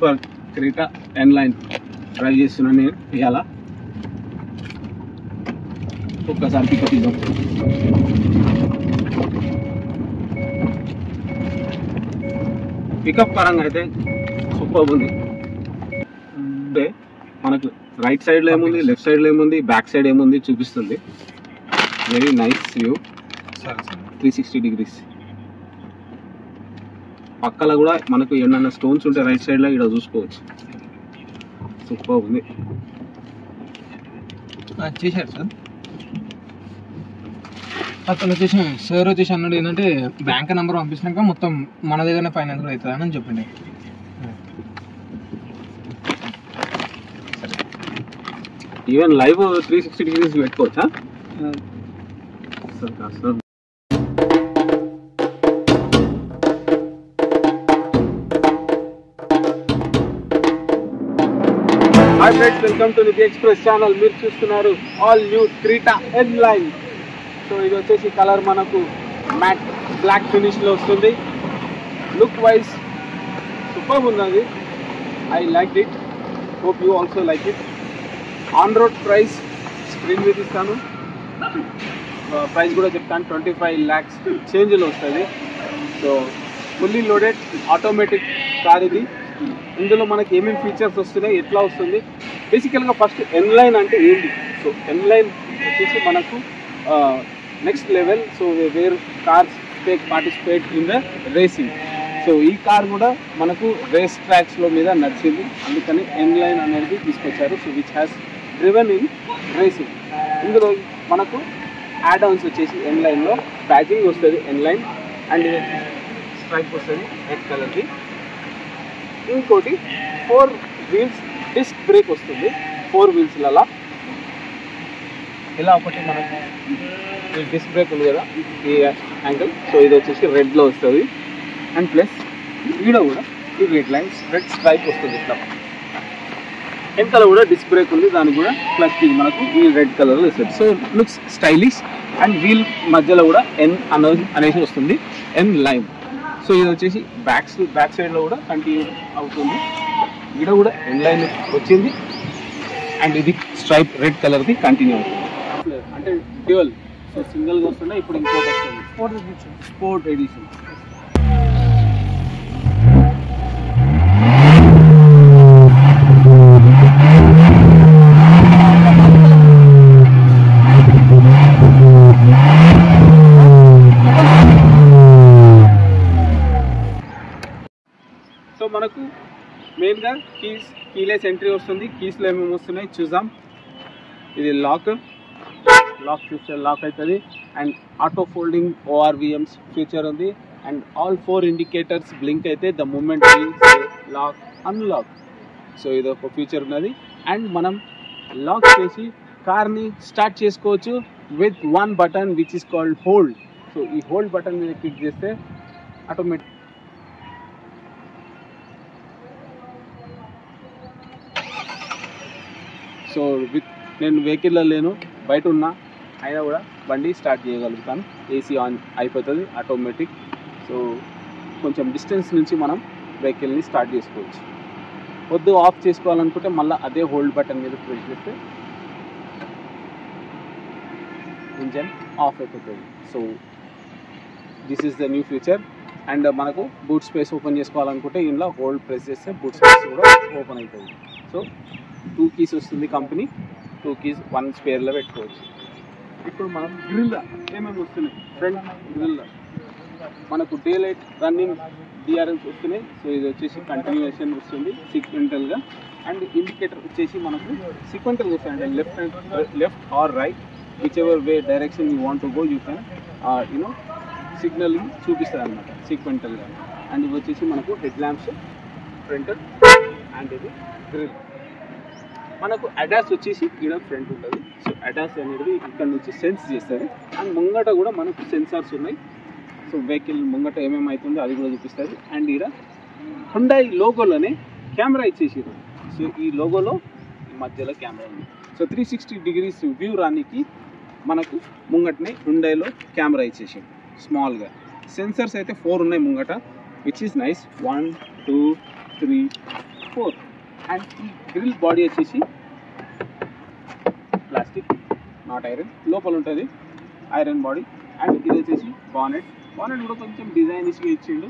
Super Creta N line drive చేస్తున్నాను నేను ఇవాళ. ఒక్కసారి పికప్ ఇద్దాం. పికప్ పరంగా అయితే సూపర్ ఉంది. అంటే మనకు రైట్ సైడ్లో ఏముంది లెఫ్ట్ సైడ్లో ఏముంది బ్యాక్ సైడ్ ఏముంది చూపిస్తుంది. వెరీ నైస్ వ్యూ సరే సార్. త్రీ సిక్స్టీ డిగ్రీస్ పక్కల కూడా మనకు ఏమన్నా స్టోన్స్ ఉంటే రైట్ సైడ్లో ఇక్కడ చూసుకోవచ్చు. సూపర్ ఉంది. చేశారు సార్. అతను వచ్చేసి సార్ వచ్చేసి అన్నాడు ఏంటంటే బ్యాంక్ నెంబర్ పంపించినాక మొత్తం మన దగ్గరనే ఫైనాన్స్ కూడా అవుతుంది అని చెప్పింది even live three sixty degrees పెట్టుకోవచ్చా? Sir hi friends welcome to Nidhi express channel. మీరు చూస్తున్నారు all new Creta N line. So ఇది వచ్చేసి కలర్ మనకు మ్యాట్ బ్లాక్ ఫినిష్లో వస్తుంది. లుక్ వైజ్ సూపర్ ఉన్నది I like it hope you also like it on road price screen మీద ఇస్తాను ప్రైస్ కూడా చెప్తాను. ట్వంటీ ఫైవ్ ల్యాక్స్ చేంజ్లో వస్తుంది. So fully loaded automatic car ఇది. ఇందులో మనకి ఏమేమి ఫీచర్స్ వస్తున్నాయి ఎట్లా వస్తుంది? బేసికల్గా ఫస్ట్ ఎన్లైన్ అంటే ఏంటి? సో ఎన్లైన్ వచ్చేసి మనకు next level so where cars take participate in the racing so ఈ కార్ కూడా మనకు రేస్ ట్రాక్స్లో మీద నడిచింది. అందుకని ఎన్లైన్ అనేది తీసుకొచ్చారు. So which has driven in racing ఇందులో మనకు యాడ్ వచ్చేసి ఎన్లైన్లో ప్యాకింగ్ వస్తుంది ఎన్లైన్ అండ్ స్ట్రైక్ వస్తుంది రెడ్ కలర్ది ఇంకోటి ఫోర్ వీల్స్ డిస్క్ బ్రేక్ వస్తుంది ఫోర్ వీల్స్లలో ఇలా ఒకటి మనకు ఈ డిస్క్ బ్రేక్ ఉంది కదా ఈ యాంగిల్ సో ఇది వచ్చేసి రెడ్లో వస్తుంది అండ్ ప్లస్ ఈడ కూడా ఈ రెడ్ లైన్స్ రెడ్ స్ట్రైక్ వస్తుంది ఇట్లా వెనకాల కూడా డిస్క్ బ్రేక్ ఉంది దానికి కూడా ప్లస్ ఇది మనకు ఈ రెడ్ కలర్లో ఇస్తుంది so looks stylish and wheel మధ్యలో కూడా ఎన్ అనేసి వస్తుంది ఎన్ లైన్ సో ఇది వచ్చేసి బ్యాక్ బ్యాక్ సైడ్లో కూడా కంటిన్యూ అవుతుంది. ఇక్కడ కూడా ఎన్ లైన్ వచ్చింది. అండ్ ఇది స్ట్రైప్ రెడ్ కలర్ది కంటిన్యూ అవుతుంది. అంటే డ్యూయల్ సో సింగిల్గా వస్తుండే ఇప్పుడు ఇంకోటి వస్తుంది. స్పోర్ట్ ఎడిషన్ సో మనకు మెయిన్గా కీస్ కీలెస్ ఎంట్రీ వస్తుంది. కీస్లో ఏమేమి వస్తున్నాయి చూద్దాం. ఇది లాక్. లాక్ చూస్తే లాక్ అవుతుంది. And auto folding ORVMs feature ఉంది. And all four indicators blink అయితే the moment lock unlock. So ఇది ఒక ఫ్యూచర్ ఉన్నది. అండ్ మనం లాక్ చేసి కార్ని స్టార్ట్ చేసుకోవచ్చు with one button which is called hold. So ఈ హోల్డ్ బటన్ మీద క్లిక్ చేస్తే ఆటోమేటిక్ సో విత్ నేను వెహికల్లో లేను బయట ఉన్నా అయినా కూడా బండి స్టార్ట్ చేయగలుగుతాను. ఏసీ ఆన్ అయిపోతుంది ఆటోమేటిక్. సో కొంచెం డిస్టెన్స్ నుంచి మనం వెహికల్ని స్టార్ట్ చేసుకోవచ్చు. వద్దు ఆఫ్ చేసుకోవాలనుకుంటే మళ్ళీ అదే హోల్డ్ బటన్ మీద ప్రెస్ చేస్తే ఇంజన్ ఆఫ్ అయిపోతుంది. So this is the new feature and మనకు బూట్ స్పేస్ ఓపెన్ చేసుకోవాలనుకుంటే ఇందులో హోల్డ్ ప్రెస్ చేస్తే బూట్ స్పేస్ కూడా ఓపెన్ అవుతుంది సో టూ కీస్ వస్తుంది కంపెనీ టూ కీస్ వన్ స్పేర్లో పెట్టుకోవచ్చు. ఇప్పుడు మనం గ్రిల్ ఏమేమి వస్తున్నాయి? ఫ్రంట్ గ్రిల్ మనకు డే లైట్ రన్నింగ్ డిఆర్ఎల్స్ వస్తున్నాయి. సో ఇది వచ్చేసి కంటిన్యూషన్ వస్తుంది సీక్వెంటల్గా అండ్ ఇండికేటర్ వచ్చేసి మనకు సీక్వెంటల్గా వస్తుంది. Left and left or right whichever way direction you want to go you can you know signal చూపిస్తుంది అనమాట సీక్వెంటల్గా అండ్ ఇవి వచ్చేసి మనకు హెడ్ ల్యాంప్స్ ఫ్రంట్ అండ్ ఇది గ్రిల్ మనకు అడాస్ వచ్చేసి ఇక్కడ ఫ్రంట్ ఉంటుంది. సో అడాస్ అనేది ఇక్కడ నుంచి సెన్స్ చేస్తుంది అండ్ ముంగట కూడా మనకు సెన్సార్స్ ఉన్నాయి. సో వెహికల్ ముంగట ఏమేమి అవుతుందో అది కూడా చూపిస్తుంది అండ్ ఇక్కడ హుండాయి లోగోలోనే కెమెరా ఇచ్చేసారు సో ఈ లోగోలో మధ్యలో కెమెరా ఉంది. So three sixty degrees view రానికి మనకు ముంగటనే హుండైలో కెమెరా ఇచ్చేసాడు స్మాల్గా సెన్సర్స్ అయితే ఫోర్ ఉన్నాయి ముంగట which is nice one two three four and ఈ గ్రిల్ బాడీ వచ్చేసి ప్లాస్టిక్ నాట్ ఐరన్ లోపల ఉంటుంది ఐరన్ బాడీ అండ్ ఇది వచ్చేసి బానెట్ బానెట్ కూడా కొంచెం డిజైనిష్గా ఇచ్చిండు.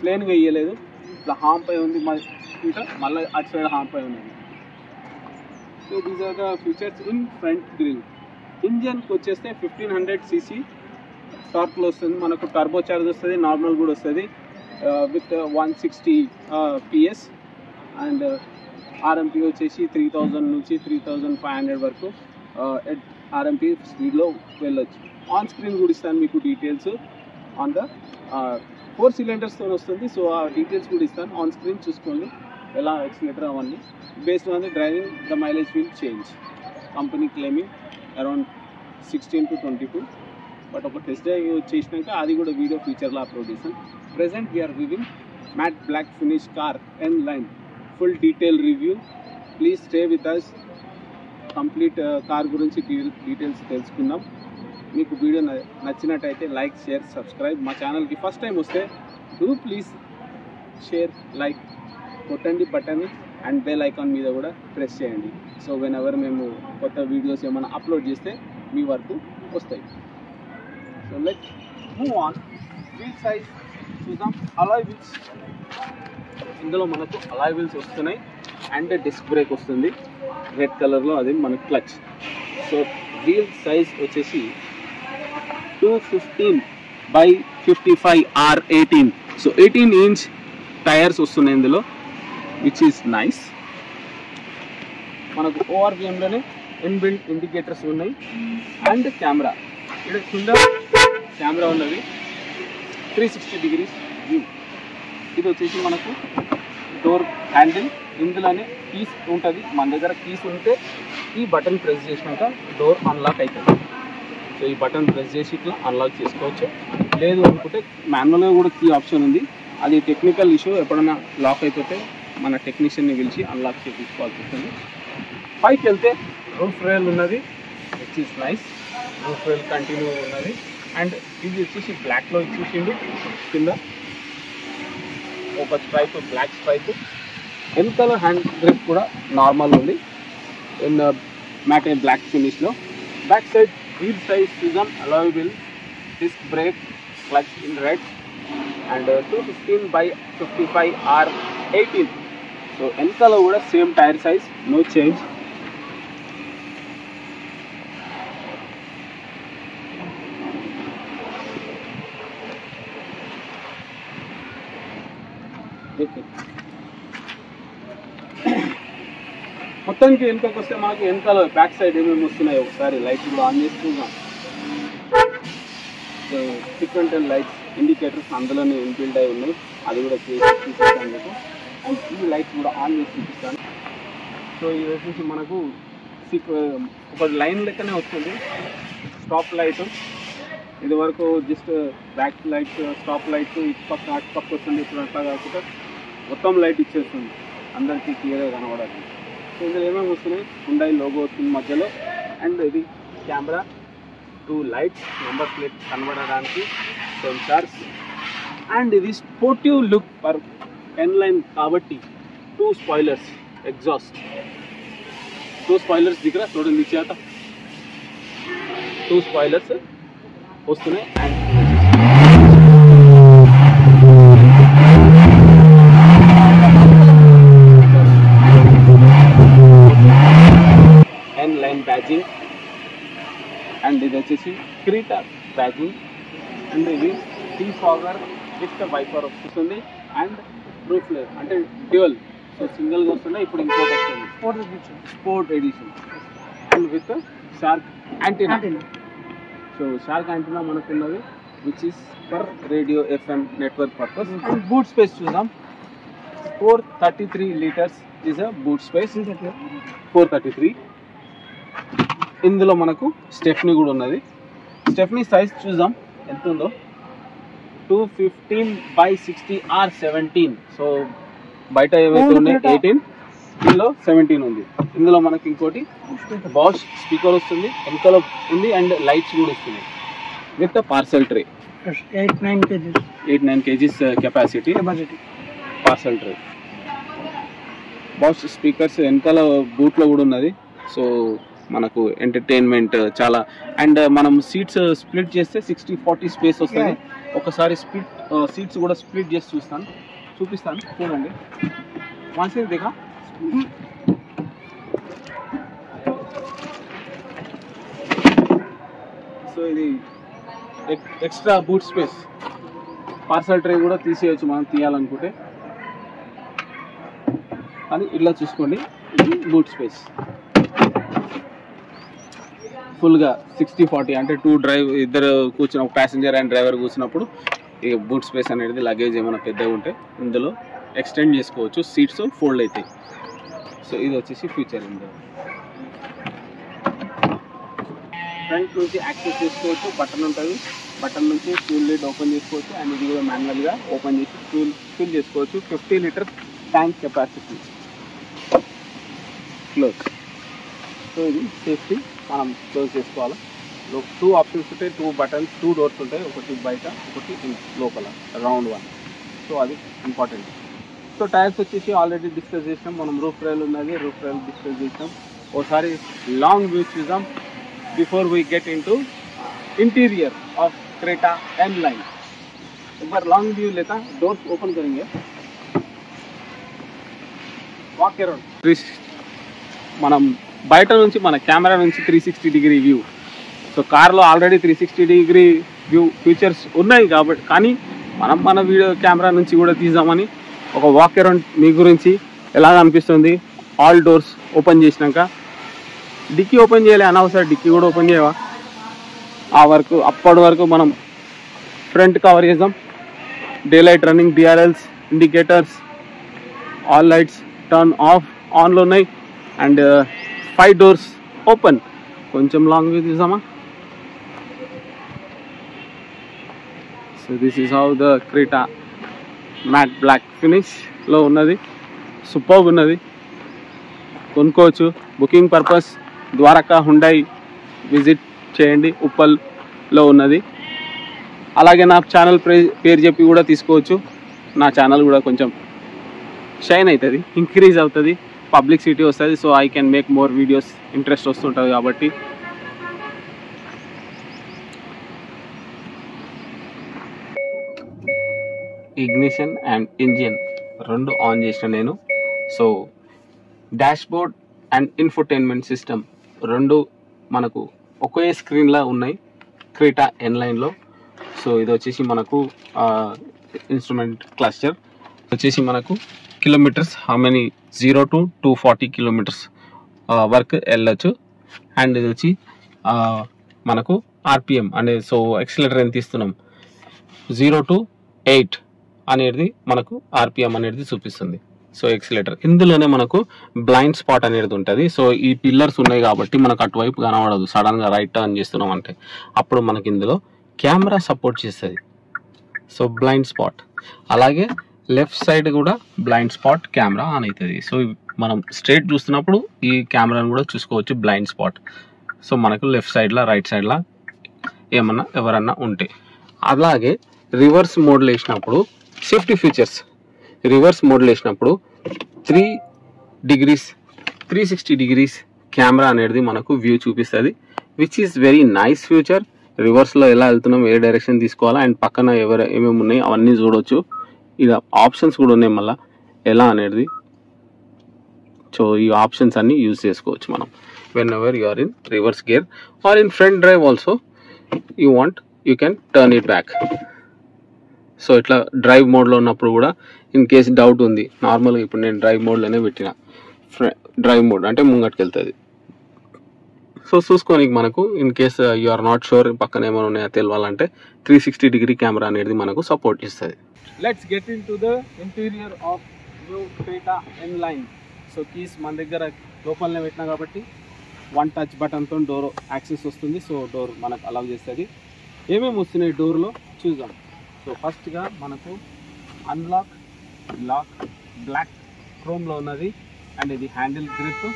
ప్లెయిన్గా ఇవ్వలేదు ఇట్లా హామ్ పై ఉంది మా ఇంకా మళ్ళీ అటు సైడ్ హామ్ పై ఉన్నది. So these are the features in front grill ఇంజన్కి వచ్చేస్తే ఫిఫ్టీన్ హండ్రెడ్ సీసీ టార్క్లో వస్తుంది. మనకు టర్బో చార్జ్ వస్తుంది నార్మల్ కూడా వస్తుంది. With one sixty PS and RMP వచ్చేసి త్రీ థౌజండ్ నుంచి త్రీ థౌజండ్ ఫైవ్ హండ్రెడ్ వరకు ఆర్ఎంపీ స్పీడ్లో వెళ్ళొచ్చు. ఆన్ స్క్రీన్ కూడా ఇస్తాను మీకు డీటెయిల్స్ ఆన్ ద ఫోర్ సిలిండర్స్తో వస్తుంది సో ఆ డీటెయిల్స్ కూడా ఇస్తాను. ఆన్ స్క్రీన్ చూసుకోండి ఎలా ఎక్సిలేటర్ అవన్నీ. Based on the driving the mileage will change company claiming around sixteen to twenty two but ఒక టెస్ట్ డ్రైవ్ చేసినాక అది కూడా వీడియో ఫీచర్లో అప్లోడ్ చేశాను present we are viewing matte black finish car N line full detail review please stay with us complete car గురించి details తెలుసుకుందాం. మీకు video నచ్చినట్టయితే లైక్ షేర్ సబ్స్క్రైబ్. మా ఛానల్కి ఫస్ట్ టైం వస్తే డూ ప్లీజ్ షేర్ లైక్ కొట్టండి button and bell icon మీద కూడా ప్రెస్ చేయండి. సో వెన్ ఎవర్ మేము కొత్త వీడియోస్ ఏమైనా అప్లోడ్ చేస్తే మీ వరకు వస్తాయి. So let move on wheel size చూద్దాం. అలా వీల్స్ ఇందులో మనకు అలాయ్ వీల్స్ వస్తున్నాయి అండ్ డిస్క్ బ్రేక్ వస్తుంది. రెడ్ కలర్లో అది మనకు క్లచ్ సో వీల్ సైజ్ వచ్చేసి two fifteen by fifty five R eighteen so eighteen inch tyres వస్తున్నాయి ఇందులో విచ్ ఈస్ నైస్ మనకు ఓఆర్విఎంలోనే ఇన్బిల్ట్ ఇండికేటర్స్ ఉన్నాయి. అండ్ కెమెరా ఇక్కడ కింద కెమెరా ఉన్నది. త్రీ సిక్స్టీ డిగ్రీస్ వ్యూ ఇది వచ్చేసి మనకు డోర్ హ్యాండిల్. ఇందులోనే కీస్ ఉంటుంది. మన దగ్గర కీస్ ఉంటే ఈ బటన్ ప్రెస్ చేసినాక డోర్ అన్లాక్ అవుతుంది సో ఈ బటన్ ప్రెస్ చేసి ఇట్లా అన్లాక్ చేసుకోవచ్చు. లేదు అనుకుంటే మాన్యువల్గా కూడా కీ ఆప్షన్ ఉంది. అది టెక్నికల్ ఇష్యూ. ఎప్పుడైనా లాక్ అయిపోతే మన టెక్నీషియన్ని పిలిచి అన్లాక్ చేయించుకోవాల్సి వస్తుంది. పైకి వెళ్తే రూఫ్ రైల్ ఉన్నది. Which is nice roof rail continue ఉన్నది. అండ్ ఇది వచ్చేసి బ్లాక్లో ఇచ్చేసిండు కింద ఒక స్ట్రైప్ బ్లాక్ స్ట్రైప్ వెనకాల హ్యాండ్ గ్రిప్ కూడా నార్మల్ ఉంది ఇన్ మ్యాటే బ్లాక్ ఫినిష్లో బ్యాక్ సైడ్ వీల్ సైజ్ చూద్దాం alloy wheel disc brake clutch in red and two fifteen by fifty five R eighteen so వెనకాల కూడా same tyre size no change మొత్తానికి వెనుకకు వస్తే మనకి వెనకాల బ్యాక్ సైడ్ ఏమేమి వస్తున్నాయి ఒకసారి లైట్స్ కూడా ఆన్ చేసి చూద్దాం. సో అండ్ లైట్స్ ఇండికేటర్స్ అందులోనే ఇన్బిల్డ్ అయి ఉన్నాయి. అది కూడా చేసి చూపిస్తాను మీకు. అండ్ ఈ లైట్స్ కూడా ఆన్ చేసి చూపిస్తాను. సో ఇది వచ్చేసి మనకు ఒక లైన్ లెక్కనే వస్తుంది. స్టాప్ లైట్ ఇది వరకు just back light stop light ఇటు పక్క అటు పక్క వస్తుంది. ఇప్పుడు అట్లా కాకుండా మొత్తం లైట్ ఇచ్చేస్తుంది. అందరికీ క్లియర్గా కనబడాలి. ఇందులో ఏమేమి వస్తున్నాయి? హుండై లోగో వస్తుంది మధ్యలో. అండ్ ఇది camera two lights number plate కనబడడానికి sensors and ఇది sportive look per N line కాబట్టి two spoilers exhaust two spoilers దగ్గర చూడండి చేత. టూ స్పాయిలర్స్ వస్తున్నాయి. And and line badging and ఇది వచ్చేసి క్రీటా బ్యాజింగ్ అండ్ ఇది టీ ఫాగర్ విత్ వైపర్ వస్తుంది. అండ్ రూఫ్ లేర్ అంటే డ్యూయల్. సో సింగిల్గా వస్తుంది ఇప్పుడు ఇంకోటి వస్తుంది sport edition and with shark antenna so shark antenna మనకు ఉన్నది which is for radio FM network purpose and boot space చూద్దాం. Four thirty three litres is a boot space four thirty three ఇందులో మనకు స్టెఫ్నీ కూడా ఉన్నది. Stepney size చూద్దాం. ఎంత ఉందో two fifteen by sixty R seventeen so బయట ఏవైతే ఉన్నాయి ఎయిటీన్ ఇందులో సెవెంటీన్ ఉంది. ఇందులో మనకి ఇంకోటి బాష్ స్పీకర్ వస్తుంది వెనకాల ఉంది అండ్ లైట్స్ కూడా వస్తుంది. With parcel tray eight nine KGs eight nine KGs capacity parcel tray Bose speakers వెనకాల బూట్లో కూడా ఉన్నది. సో మనకు ఎంటర్టైన్మెంట్ చాలా. అండ్ మనం సీట్స్ స్ప్లిట్ చేస్తే సిక్స్టీ ఫార్టీ స్పేస్ వస్తుంది. ఒకసారి స్ప్లిట్ సీట్స్ కూడా స్ప్లిట్ చేసి చూస్తాను. చూపిస్తాను. చూడండి. వన్ సీట్ దిగా. సో ఇది extra boot space parcel tray కూడా తీసేయచ్చు మనం తీయాలనుకుంటే. కానీ ఇట్లా చూసుకోండి. ఇది బూట్ స్పేస్ ఫుల్గా సిక్స్టీ ఫార్టీ అంటే టూ డ్రైవ్ ఇద్దరు కూర్చున్న ప్యాసింజర్ అండ్ డ్రైవర్ కూర్చున్నప్పుడు ఇక బూట్ స్పేస్ అనేది లగేజ్ ఏమైనా పెద్దగా ఉంటే ఇందులో ఎక్స్టెండ్ చేసుకోవచ్చు. సీట్స్ ఫోల్డ్ అవుతాయి. సో ఇది వచ్చేసి ఫ్యూచర్ ఇందులో ఫ్రంట్ నుంచి యాక్సెస్ చేసుకోవచ్చు. బటన్ ఉంటుంది. బటన్ నుంచి ఫ్యూల్ లీడ్ ఓపెన్ చేసుకోవచ్చు. అండ్ ఇది కూడా మాన్యువల్గా ఓపెన్ చేసి ఫ్యూల్ ఫిల్ చేసుకోవచ్చు. Fifty litre tank capacity. Close. So ఇది సేఫ్టీ. మనం క్లోజ్ చేసుకోవాలి టూ ఆప్షన్స్ ఉంటాయి టూ బటన్స్ టూ డోర్స్ ఉంటాయి ఒకటి బయట ఒకటి ఇన్- లోపల రౌండ్ వన్ సో అది ఇంపార్టెంట్ సో టైర్స్ వచ్చేసి ఆల్రెడీ డిస్కస్ చేసినాం మనం రూఫ్ రైల్ ఉన్నది రూఫ్ రైల్ డిస్కస్ చేసినాం ఒకసారి లాంగ్ వ్యూ చూద్దాం before we get into interior of Creta M line एक बार लॉन्ग व्यू लेता डोर्स ओपन करेंगे వాక్ అరౌండ్ త్రీ మనం బయట నుంచి మన కెమెరా నుంచి three sixty degree view so కార్లో already three sixty degree view features ఉన్నాయి కాబట్టి కానీ మనం మన వీడియో కెమెరా నుంచి కూడా తీద్దామని ఒక వాక్ అరౌండ్ మీ గురించి ఎలా అనిపిస్తుంది? ఆల్ డోర్స్ ఓపెన్ చేసినాక. డిక్కీ ఓపెన్ చేయాలి అనవసరం డిక్కీ కూడా ఓపెన్ చేయవా? ఆ వరకు అప్పటి వరకు మనం ఫ్రంట్ కవర్ చేద్దాం. Day light running DRLs indicators all lights turn off ఆన్లో ఉన్నాయి. అండ్ ఫైవ్ డోర్స్ ఓపెన్ కొంచెం long view తీసామా so this is how the Creta matte black ఫినిష్లో ఉన్నది. సూపర్ ఉన్నది. కొనుక్కోవచ్చు. Booking purpose Dwaraka Hyundai visit చేయండి. ఉప్పల్లో ఉన్నది. అలాగే నా ఛానల్ పేరు చెప్పి కూడా తీసుకోవచ్చు. నా ఛానల్ కూడా కొంచెం షైన్ అవుతుంది ఇంక్రీజ్ అవుతుంది. పబ్లిసిటీ వస్తుంది so I can make more videos interest వస్తుంటుంది కాబట్టి. ఇగ్నిషన్ అండ్ ఇంజిన్ రెండు ఆన్ చేసిన నేను. So dashboard and infotainment system రెండు మనకు ఒకే స్క్రీన్లో ఉన్నాయి క్రీటా ఎన్ లైన్లో సో ఇది వచ్చేసి మనకు ఇన్స్ట్రుమెంట్ క్లస్టర్ వచ్చేసి మనకు kilometres how many zero to two forty kilometres work వెళ్ళచ్చు. అండ్ ఇది వచ్చి మనకు ఆర్పిఎం అనే సో ఎక్సిలేటర్ ఎంత ఇస్తున్నాం జీరో టు ఎయిట్ అనేది మనకు ఆర్పిఎం అనేది చూపిస్తుంది. సో ఎక్సిలేటర్ ఇందులోనే మనకు బ్లైండ్ స్పాట్ అనేది ఉంటుంది. సో ఈ పిల్లర్స్ ఉన్నాయి కాబట్టి మనకు అటువైపు కనబడదు. సడన్గా రైట్ టర్న్ చేస్తున్నాం అంటే. అప్పుడు మనకి ఇందులో కెమెరా సపోర్ట్ చేస్తుంది. సో బ్లైండ్ స్పాట్ అలాగే లెఫ్ట్ సైడ్ కూడా బ్లైండ్ స్పాట్ కెమెరా ఆన్ అవుతుంది. సో మనం స్ట్రైట్ చూస్తున్నప్పుడు ఈ కెమెరాను కూడా చూసుకోవచ్చు బ్లైండ్ స్పాట్. సో మనకు లెఫ్ట్ సైడ్లో రైట్ సైడ్లో ఏమన్నా ఎవరన్నా ఉంటే. అలాగే రివర్స్ మోడల్ వేసినప్పుడు సేఫ్టీ ఫీచర్స్. రివర్స్ మోడల్ వేసినప్పుడు three degrees three sixty degrees camera అనేది మనకు వ్యూ చూపిస్తుంది. Which is very nice feature. రివర్స్లో ఎలా వెళ్తున్నాం ఏ డైరెక్షన్ తీసుకోవాలా అండ్ పక్కన ఎవరు ఏమేమి ఉన్నాయి అవన్నీ చూడొచ్చు. ఇది ఆప్షన్స్ కూడా ఉన్నాయి మళ్ళీ. ఎలా అనేది. సో ఈ ఆప్షన్స్ అన్నీ యూజ్ చేసుకోవచ్చు మనం. Whenever you are in reverse gear or in front drive also you want you can turn it back so ఇట్లా డ్రైవ్ మోడ్లో ఉన్నప్పుడు కూడా ఇన్ కేస్ డౌట్ ఉంది నార్మల్గా ఇప్పుడు నేను డ్రైవ్ మోడ్లోనే పెట్టిన. డ్రైవ్ మోడ్ అంటే ముంగట్కి వెళ్తుంది సో చూసుకొని మనకు in case you are not sure పక్కన ఏమైనా ఉన్నాయో తెలియాలంటే త్రీ సిక్స్టీ డిగ్రీ కెమెరా అనేది మనకు సపోర్ట్ ఇస్తుంది let's get into the interior of new Creta N line so keys మన దగ్గర లోపలనే పెట్టినా కాబట్టి వన్ టచ్ బటన్తో డోర్ యాక్సెస్ వస్తుంది. సో డోర్ మనకు అలౌ చేస్తుంది. ఏమేమి వస్తున్నాయి డోర్లో చూద్దాం. సో ఫస్ట్గా మనకు అన్లాక్ లాక్ బ్లాక్ క్రోమ్లో ఉన్నది. అండ్ ఇది హ్యాండిల్ గ్రిప్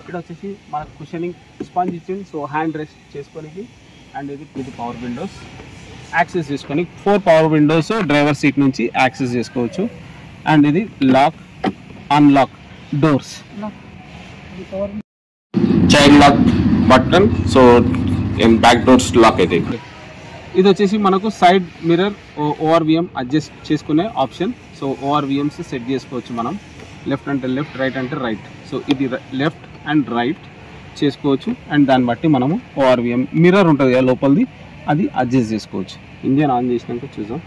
ఇక్కడ వచ్చేసి మనకు కుషనింగ్ స్పాంజ్ ఇచ్చింది. సో హ్యాండ్ రెస్ట్ చేసుకోనికి. అండ్ ఇది ఇది పవర్ విండోస్ యాక్సెస్ చేసుకొని four power windows driver seat నుంచి యాక్సెస్ చేసుకోవచ్చు. అండ్ ఇది lock unlock doors. Chain lock button so back doors lock అయితే. ఇది వచ్చేసి మనకు సైడ్ మిర్రర్ ఓఆర్విఎం అడ్జస్ట్ చేసుకునే ఆప్షన్. సో ఓఆర్విఎంస్ సెట్ చేసుకోవచ్చు మనం. లెఫ్ట్ అంటే లెఫ్ట్ రైట్ అంటే రైట్ సో ఇది లెఫ్ట్ అండ్ రైట్ చేసుకోవచ్చు. అండ్ దాన్ని బట్టి మనము ఓఆర్విఎం మిర్రర్ ఉంటుంది కదా లోపలిది. అది అడ్జస్ట్ చేసుకోవచ్చు. ఇంజన్ ఆన్ చేసినాక చూద్దాం.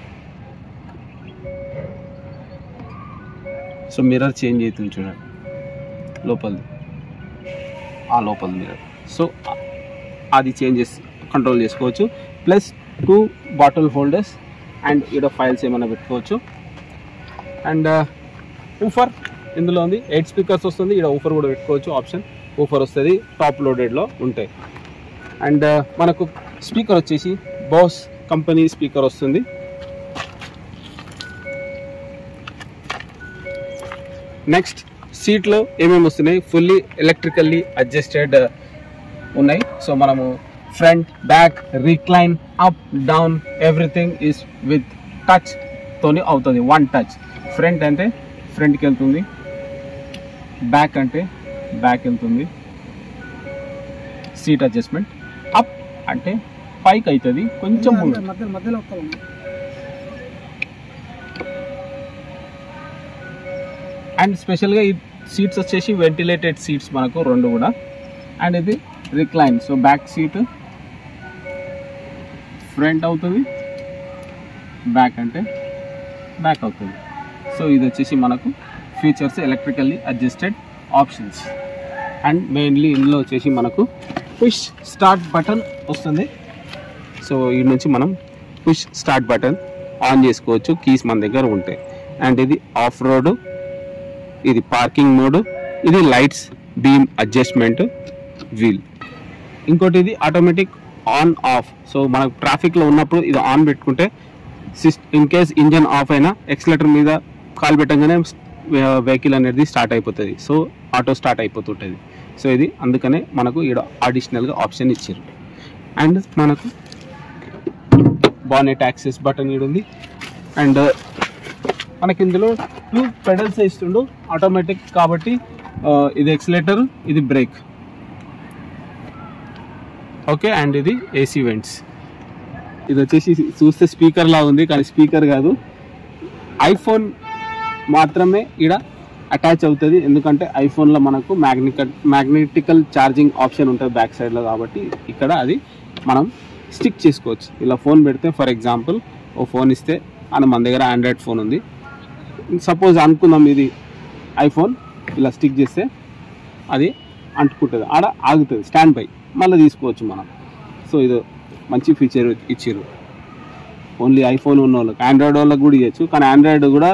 సో మిర్రర్ చేంజ్ అవుతుంది చూడండి. లోపలిది. ఆ లోపల మిర్రర్ సో అది చేంజెస్ కంట్రోల్ చేసుకోవచ్చు. Plus two bottle holders and ఈడ ఫైల్స్ ఏమైనా పెట్టుకోవచ్చు. అండ్ ఊఫర్ uh, ఇందులో ఉంది. ఎయిట్ స్పీకర్స్ వస్తుంది. ఈడ ఊఫర్ కూడా పెట్టుకోవచ్చు. ఆప్షన్ ఊఫర్ వస్తుంది. టాప్ లోడెడ్లో ఉంటాయి. అండ్ uh, మనకు స్పీకర్ వచ్చేసి బాస్ కంపెనీ స్పీకర్ వస్తుంది. నెక్స్ట్ సీట్లో ఏమేమి వస్తున్నాయి? ఫుల్లీ ఎలక్ట్రికల్లీ అడ్జస్టెడ్ ఉన్నాయి. సో మనము front back recline up down everything is with touch తోని అవుతుంది. వన్ టచ్ ఫ్రంట్ అంటే ఫ్రంట్కి వెళ్తుంది. బ్యాక్ అంటే బ్యాక్ వెళ్తుంది. సీట్ అడ్జస్ట్మెంట్ అప్ అంటే పైకి అవుతుంది. కొంచెం మధ్యలో అండ్ స్పెషల్గా ఈ సీట్స్ వచ్చేసి వెంటిలేటెడ్ సీట్స్ మనకు రెండు కూడా. అండ్ ఇది recline so back seat front అవుతుంది. బ్యాక్ అంటే బ్యాక్ అవుతుంది. సో ఇది వచ్చేసి మనకు features electrically adjusted options and mainly ఇందులో వచ్చేసి మనకు పుష్ స్టార్ట్ బటన్ వస్తుంది. సో ఈ నుంచి మనం పుష్ స్టార్ట్ బటన్ ఆన్ చేసుకోవచ్చు. కీస్ మన దగ్గర ఉంటాయి. అండ్ ఇది ఆఫ్ రోడ్ ఇది పార్కింగ్ మోడ్ ఇది లైట్స్ బీమ్ అడ్జస్ట్మెంట్ వీల్ ఇంకోటి ఇది ఆటోమేటిక్ ఆన్ ఆఫ్ సో మనకు ట్రాఫిక్లో ఉన్నప్పుడు ఇది ఆన్ పెట్టుకుంటే సిస్ ఇన్ కేస్ ఇంజన్ ఆఫ్ అయినా ఎక్సలేటర్ మీద కాల్ పెట్టగానే వెహికల్ అనేది స్టార్ట్ అయిపోతుంది. సో ఆటో స్టార్ట్ అయిపోతుంటుంది. సో ఇది అందుకనే మనకు ఇక్కడ అడిషనల్గా ఆప్షన్ ఇచ్చారు అండ్ మనకు బానెట్ యాక్సెస్ బటన్ ఇక్కడ ఉంది. అండ్ uh, మనకి ఇందులో టూ పెడల్స్ ఇస్తుండు. ఆటోమేటిక్ కాబట్టి uh, ఇది ఎక్సలేటర్ ఇది బ్రేక్ ఓకే అండ్ ఇది ఏసీ వెంట్స్ ఇది వచ్చేసి చూస్తే స్పీకర్ లా ఉంది కానీ స్పీకర్ కాదు. ఐఫోన్ మాత్రమే ఇక్కడ అటాచ్ అవుతుంది. ఎందుకంటే ఐఫోన్లో మనకు మ్యాగ్నిక మ్యాగ్నెటికల్ ఛార్జింగ్ ఆప్షన్ ఉంటుంది బ్యాక్ సైడ్లో కాబట్టి ఇక్కడ అది మనం స్టిక్ చేసుకోవచ్చు. ఇలా ఫోన్ పెడితే ఫర్ ఎగ్జాంపుల్ ఓ ఫోన్ ఇస్తే అని మన దగ్గర ఆండ్రాయిడ్ ఫోన్ ఉంది. సపోజ్ అనుకుందాం ఇది ఐఫోన్ ఇలా స్టిక్ చేస్తే అది అంటుకుంటుంది. ఆడ ఆగుతుంది స్టాండ్ బై. మళ్ళీ తీసుకోవచ్చు మనం. సో ఇది మంచి ఫీచర్ ఇచ్చారు ఓన్లీ ఐఫోన్ ఉన్న వాళ్ళకి ఆండ్రాయిడ్ వాళ్ళకి కూడా ఇవ్వచ్చు కానీ ఆండ్రాయిడ్ కూడా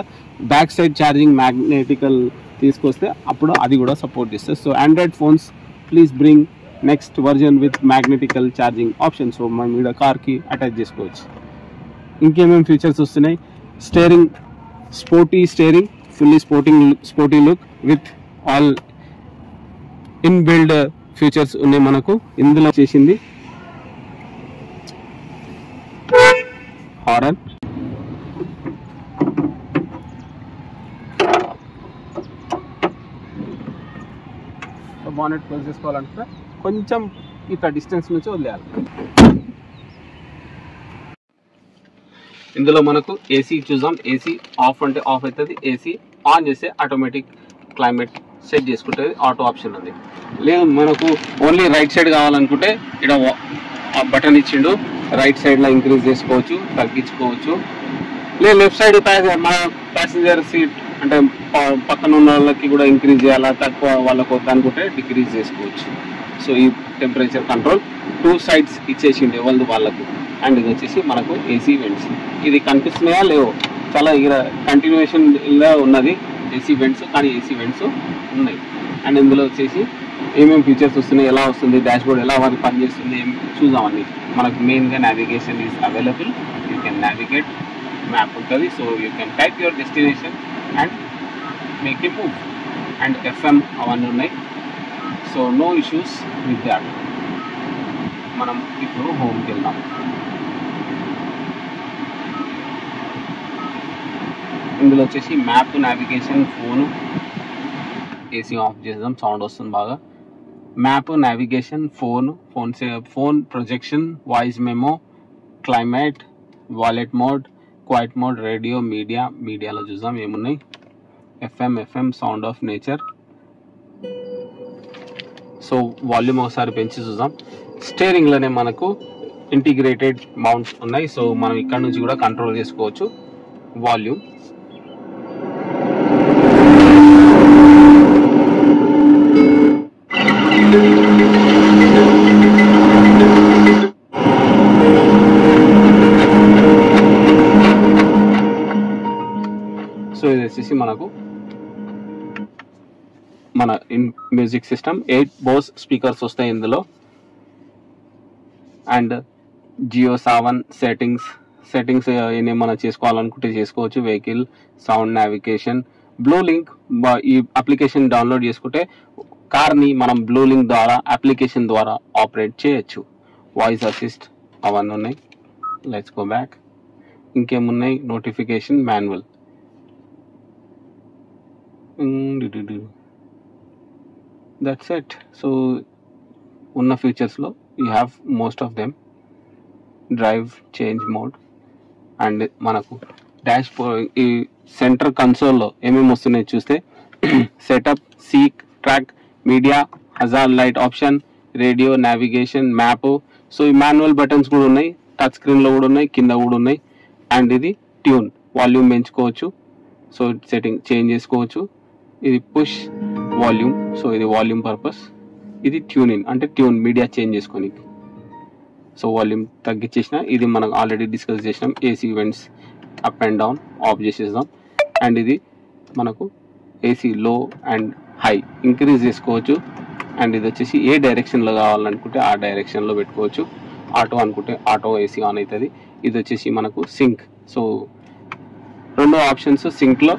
బ్యాక్ సైడ్ ఛార్జింగ్ మ్యాగ్నెటికల్ తీసుకొస్తే అప్పుడు అది కూడా సపోర్ట్ చేస్తుంది. So Android phones please bring next version with magnetical charging option so మనం ఇక్కడ కార్కి అటాచ్ చేసుకోవచ్చు. ఇంకేమేమి ఫీచర్స్ వస్తున్నాయి? Steering sporty steering fully sporting sporty look with all inbuilt features ఉన్నాయి మనకు. ఇందులో చేసింది హారన్ బానెట్ క్లోజ్ చేసుకోవాలంటే కొంచెం ఇట్లా డిస్టెన్స్ నుంచి వదిలేయాలి. ఇందులో మనకు ఏసీ చూద్దాం. ఏసీ ఆఫ్ అంటే ఆఫ్ అవుతుంది. ఏసీ ఆన్ చేస్తే ఆటోమేటిక్ క్లైమేట్ సెట్ చేసుకుంటుంది. ఆటో ఆప్షన్ ఉంది. లేదు మనకు ఓన్లీ రైట్ సైడ్ కావాలనుకుంటే ఇక్కడ బటన్ ఇచ్చిండు. రైట్ సైడ్లో ఇంక్రీజ్ చేసుకోవచ్చు తగ్గించుకోవచ్చు. లేదు లెఫ్ట్ సైడ్ మన ప్యాసింజర్ సీట్ అంటే పక్కన ఉన్న వాళ్ళకి కూడా ఇంక్రీజ్ చేయాలా తక్కువ వాళ్ళకు వద్దనుకుంటే డిక్రీజ్ చేసుకోవచ్చు. సో ఈ టెంపరేచర్ కంట్రోల్ టూ సైడ్స్ ఇచ్చేసిండే వాళ్ళు వాళ్ళకు. అండ్ ఇది వచ్చేసి మనకు ఏసీ వెంట్స్ ఇది కనిపిస్తున్నాయా? లేవో. చాలా ఇక్కడ కంటిన్యూషన్లో ఉన్నది ఏసీ వెంట్స్ కానీ ఏసీ వెంట్స్ ఉన్నాయి. అండ్ ఇందులో వచ్చేసి ఏమేమి ఫీచర్స్ వస్తున్నాయి ఎలా వస్తుంది డాష్ బోర్డ్ ఎలా వారికి పనిచేస్తుంది ఏం చూద్దామండి మనకు మెయిన్గా navigation is available you can navigate map ఉంటుంది so you can type your destination and make a move and FM అవన్నీ ఉన్నాయి so no issues with that మనం ఇప్పుడు హోమ్కి వెళ్దాం. ఇందులో వచ్చేసి map navigation phone AC off చేద్దాం. సౌండ్ వస్తుంది బాగా. Map navigation phone phone phone projection voice memo climate valet mode quiet mode radio media మీడియాలో చూద్దాం ఏమున్నాయి? FM FM sound off nature so volume ఒకసారి పెంచి చూద్దాం. స్టేరింగ్లోనే మనకు ఇంటిగ్రేటెడ్ మౌంట్స్ ఉన్నాయి. సో మనం ఇక్కడ నుంచి కూడా కంట్రోల్ చేసుకోవచ్చు. వాల్యూమ్ మన in music system eight Bose speakers వస్తాయి ఇందులో. అండ్ జియో సెవెన్ సెట్టింగ్స్ సెట్టింగ్స్ ఏమైనా చేసుకోవాలనుకుంటే చేసుకోవచ్చు. Vehicle sound navigation Blue Link ఈ అప్లికేషన్ డౌన్లోడ్ చేసుకుంటే కార్ని మనం బ్లూ లింక్ ద్వారా అప్లికేషన్ ద్వారా ఆపరేట్ చేయొచ్చు. వాయిస్ అసిస్ట్ అవన్నీ ఉన్నాయి. లెట్స్ గో బ్యాక్ ఇంకేమున్నాయి? Notification manual that's it so ఉన్న ఫీచర్స్లో you have most of them drive change mode and మనకు డాష్ ఈ సెంటర్ కన్సోల్లో ఏమేమి వస్తున్నాయి చూస్తే setup seek track media hazard light option radio navigation map so ఈ మాన్యువల్ బటన్స్ కూడా ఉన్నాయి టచ్ స్క్రీన్లో కూడా ఉన్నాయి కింద కూడా ఉన్నాయి అండ్ ఇది ట్యూన్ వాల్యూమ్ పెంచుకోవచ్చు. సో సెట్టింగ్ చేంజ్ చేసుకోవచ్చు. ఇది పుష్ వాల్యూమ్. సో ఇది వాల్యూమ్ పర్పస్. ఇది ట్యూన్ ఇన్ అంటే ట్యూన్ మీడియా చేంజ్ చేసుకొని. సో వాల్యూమ్ తగ్గించేసిన ఇది మనం ఆల్రెడీ డిస్కస్ చేసినాం AC vents up and down off చేసేద్దాం. అండ్ ఇది మనకు AC low and high increase చేసుకోవచ్చు. అండ్ ఇది వచ్చేసి ఏ డైరెక్షన్లో కావాలనుకుంటే ఆ డైరెక్షన్లో పెట్టుకోవచ్చు. ఆటో అనుకుంటే ఆటో ఏసీ ఆన్ అవుతుంది. ఇది వచ్చేసి మనకు సింక్. సో రెండో ఆప్షన్స్ సింక్లో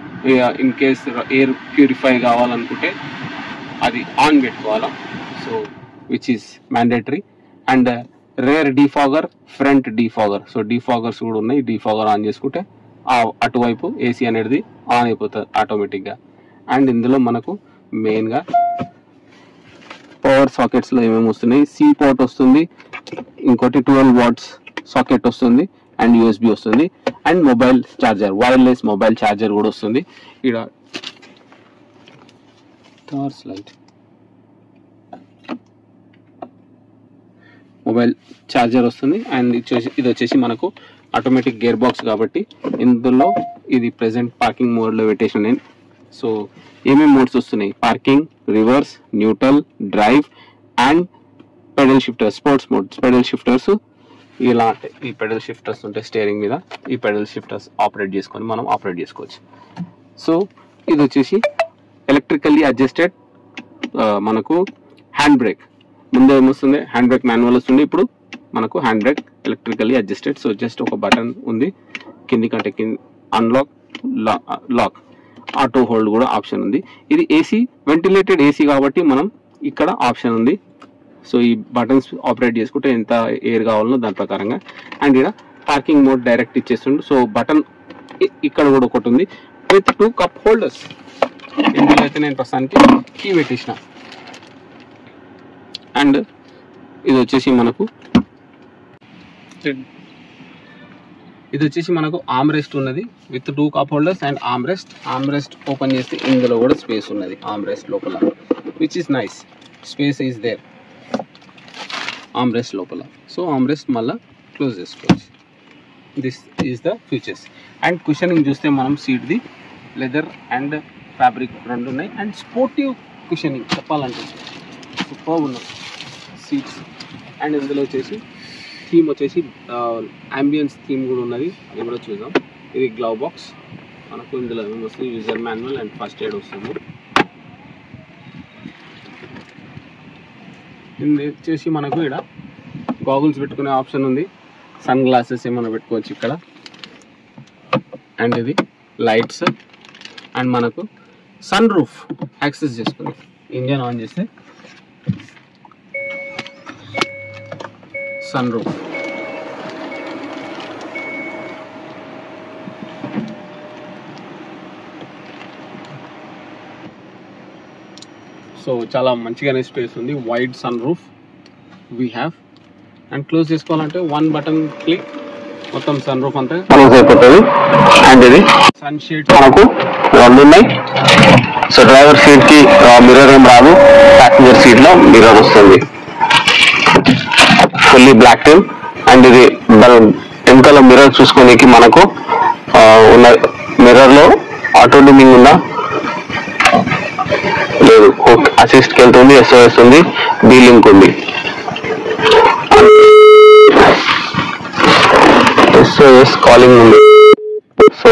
ఇన్ కేస్ ఎయిర్ ప్యూరిఫై కావాలనుకుంటే అది ఆన్ పెట్టుకోవాలా. So which is mandatory and rear defogger front defogger so defoggers కూడా ఉన్నాయి. డీఫాగర్ ఆన్ చేసుకుంటే అటువైపు ఏసీ అనేది ఆన్ అయిపోతుంది ఆటోమేటిక్గా అండ్ ఇందులో మనకు మెయిన్గా పవర్ సాకెట్స్లో ఏమేమి వస్తున్నాయి? సి పోర్ట్ వస్తుంది. ఇంకోటి ట్వెల్వ్ వాట్స్ సాకెట్ వస్తుంది. అండ్ యూఎస్బి వస్తుంది. And mobile charger wireless mobile charger కూడా వస్తుంది. ఇక్కడ టార్చ్ లైట్. మొబైల్ ఛార్జర్ వస్తుంది. అండ్ ఇది వచ్చేసి ఇది వచ్చేసి మనకు ఆటోమేటిక్ గేర్ బాక్స్ కాబట్టి ఇందులో ఇది ప్రెసెంట్ పార్కింగ్ మోడ్లో పెట్టేసిన నేను. సో ఏమేమి మోడ్స్ వస్తున్నాయి? Parking reverse neutral drive and pedal shifters sports modes pedal shifters ఇలా అంటే ఈ పెడల్ షిఫ్టర్స్ ఉంటాయి స్టీరింగ్ మీద ఈ పెడల్ షిఫ్టర్స్ ఆపరేట్ చేసుకొని మనం ఆపరేట్ చేసుకోవచ్చు. సో ఇది వచ్చేసి ఎలక్ట్రికల్లీ అడ్జస్టెడ్ మనకు హ్యాండ్ బ్రేక్ ముందు ఏమొస్తుంది? హ్యాండ్ బ్రేక్ మాన్యువల్ వస్తుంది. ఇప్పుడు మనకు hand brake electrically adjusted so just ఒక బటన్ ఉంది. కింది కంటే కింద అన్లాక్ లాక్ ఆటో హోల్డ్ కూడా ఆప్షన్ ఉంది. ఇది ఏసీ వెంటిలేటెడ్ ఏసీ కాబట్టి మనం ఇక్కడ ఆప్షన్ ఉంది. సో ఈ బటన్స్ ఆపరేట్ చేసుకుంటే ఎంత ఎయిర్ కావాలనో దాని ప్రకారంగా. అండ్ ఇక్కడ పార్కింగ్ మోడ్ డైరెక్ట్ ఇచ్చేస్తుండు. సో బటన్ ఇక్కడ కూడా ఒకటి ఉంది. With two cup holders. ఇందులో అయితే నేను ప్రస్తుతానికి కీ పెట్టేసిన అండ్ ఇది వచ్చేసి మనకు ఇది వచ్చేసి మనకు ఆమ్ రెస్ట్ ఉన్నది. With two cup holders and armrest. Armrest open చేస్తే ఇందులో కూడా స్పేస్ ఉన్నది. ఆమ్ రెస్ట్ లోపల. Which is nice. Space is there. Armrest లోపల. సో ఆమ్రెస్ట్ మళ్ళీ క్లోజ్ చేసుకోవచ్చు. This is the futures and cushioning చూస్తే మనం సీట్ది లెదర్ అండ్ ఫ్యాబ్రిక్ రెండు ఉన్నాయి. అండ్ స్పోర్టివ్ కుషనింగ్ చెప్పాలంటే సూపర్ ఉన్నాయి. సీట్స్ అండ్ ఇందులో వచ్చేసి థీమ్ వచ్చేసి అంబియన్స్ థీమ్ కూడా ఉన్నది. అది కూడా చూద్దాం. ఇది గ్లవ్ బాక్స్ మనకు ఇందులో వస్తుంది user manual and first aid వస్తుంది. దీన్ని వచ్చేసి మనకు ఇక్కడ గాగుల్స్ పెట్టుకునే ఆప్షన్ ఉంది. సన్ గ్లాసెస్ ఏమైనా పెట్టుకోవచ్చు ఇక్కడ. అండ్ ఇది లైట్స్ అండ్ మనకు సన్ రూఫ్ యాక్సెస్ చేసుకుంది. ఇంజన్ ఆన్ చేస్తే సన్ రూఫ్ సో చాలా మంచిగానే స్పేస్ ఉంది. Wide sunroof we have and close చేసుకోవాలంటే వన్ బటన్ క్లిక్ మొత్తం సన్ రూఫ్ అంతా. క్లోజ్ అయిపోతుంది అండ్ ఇది సన్ షేడ్స్ మనకు రెండు ఉన్నాయి. సో డ్రైవర్ సీట్కి మిర్రర్ ఏం రాదు. ప్యాసింజర్ సీట్లో మిర్రర్ వస్తుంది. ఫుల్లీ బ్లాక్ టీమ్ అండ్ ఇది వెనకాల మిర్రర్ చూసుకోనికి మనకు ఉన్న మిర్రర్లో ఆటో డిమింగ్ ఉందా? లేదు అసిస్ట్కి వెళ్తుంది ఎస్ఓఎస్ ఉంది డీ లింక్ ఉంది. ఎస్ఓఎస్ కాలింగ్ ఉంది. సో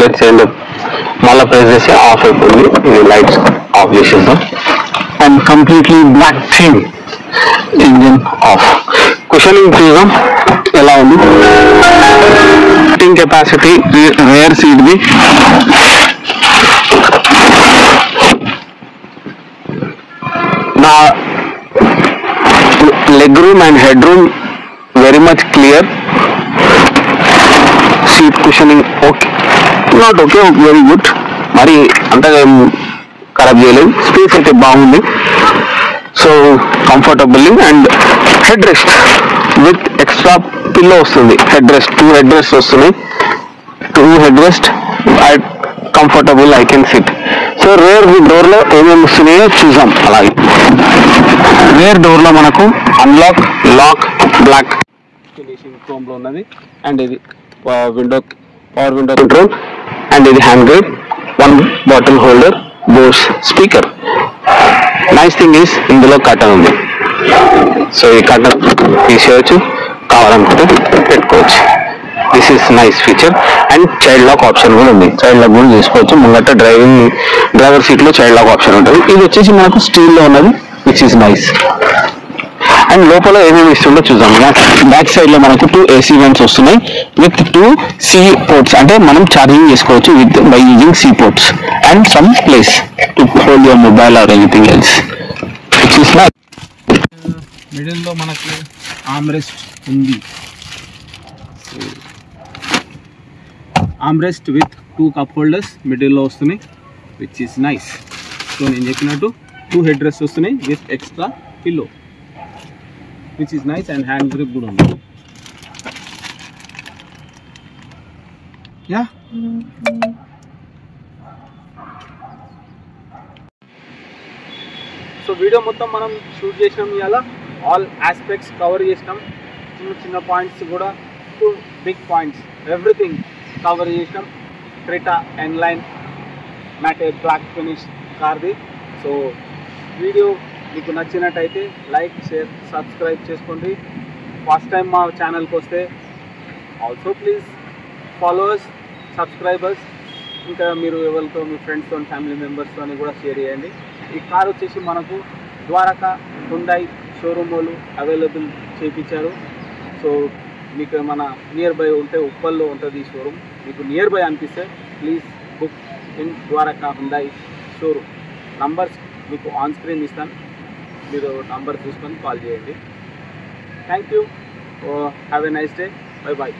లెట్స్ ఎండ్ మళ్ళీ ప్రెస్ చేసి ఆఫ్ అయిపోయింది ఇది లైట్స్ ఆఫ్ చేసేద్దాం and completely black theme engine off questioning చూద్దాం ఎలా ఉంది? కెపాసిటీ రేర్ సీట్ది నా legroom and headroom very much clear seat cushioning okay not okay very good మరి అంతగా ఏం ఖరాబ్ చేయలేదు. స్పేస్ అయితే బాగుంది. So comfortably and headrest with extra pillow వస్తుంది. Headrest two headrest వస్తున్నాయి two headrest I comfortable I can sit so rear డోర్లో ఏమేమి వస్తున్నాయో చూసాం అలాగే. రేర్ డోర్లో మనకు అన్లాక్ లాక్ బ్లాక్లో ఉన్నది. అండ్ ఇది window power window control and ఇది hand grip one bottle holder Bose speaker nice thing is ఇందులో కటన్ ఉంది. సో ఈ కటన్ తీసేయచ్చు. కావాలనుకుంటే పెట్టుకోవచ్చు. This is nice feature and child lock option కూడా ఉంది. చైల్డ్ లాక్ కూడా చేసుకోవచ్చు ముంగట డ్రైవింగ్ డ్రైవర్ సీట్లో చైల్డ్ లాక్ ఆప్షన్ ఉంటుంది. ఇది వచ్చేసి మనకు స్టీల్లో ఉన్నది విచ్ ఇస్ నైస్ అండ్ లోపల ఏమేమి ఇస్తుందో చూద్దాం. బ్యాక్ సైడ్లో మనకు టూ ఏసీ వెంట్స్ వస్తున్నాయి. విత్ టూ సి పోర్ట్స్ అంటే మనం ఛార్జింగ్ చేసుకోవచ్చు with by using C ports and some place to hold your mobile or anything else which మిడిల్లో మనకి ఆమ్రెస్ట్ ఉంది. Armrest with two cup holders మిడిల్లో వస్తున్నాయి విచ్ ఇస్ నైస్ సో నేను చెప్పినట్టు టూ హెడ్ రెస్ట్ వస్తున్నాయి with extra pillow which is nice and hand grip కూడా ఉంది. యా సో వీడియో మొత్తం మనం షూట్ చేసినాం ఇవాళ ఆల్ ఆస్పెక్ట్స్ కవర్ చేసినాం. చిన్న చిన్న పాయింట్స్ కూడా two big points everything cover చేసినాం Creta N Line matte black finish కార్ది so video మీకు నచ్చినట్టయితే లైక్ షేర్ సబ్స్క్రైబ్ చేసుకోండి. ఫస్ట్ టైం మా ఛానల్కి వస్తే ఆల్సో ప్లీజ్ ఫాలోవర్స్ సబ్స్క్రైబర్స్ ఇంకా మీరు ఎవరితో మీ ఫ్రెండ్స్తో ఫ్యామిలీ మెంబర్స్తో కూడా షేర్ చేయండి. ఈ కార్ వచ్చేసి మనకు ద్వారకా హుండై షోరూమ్ వాళ్ళు అవైలబుల్ చేయించారు సో మీకు మన నియర్ బై ఉంటే ఉప్పల్లో ఉంటుంది ఈ షోరూమ్ మీకు నియర్ బై అనిపిస్తే ప్లీజ్ బుక్ ఇన్ ద్వారా హుండై షోరూమ్ నంబర్స్ మీకు ఆన్ స్క్రీన్ ఇస్తాను. మీరు నంబర్ చూసుకొని కాల్ చేయండి. Thank you have a nice day bye bye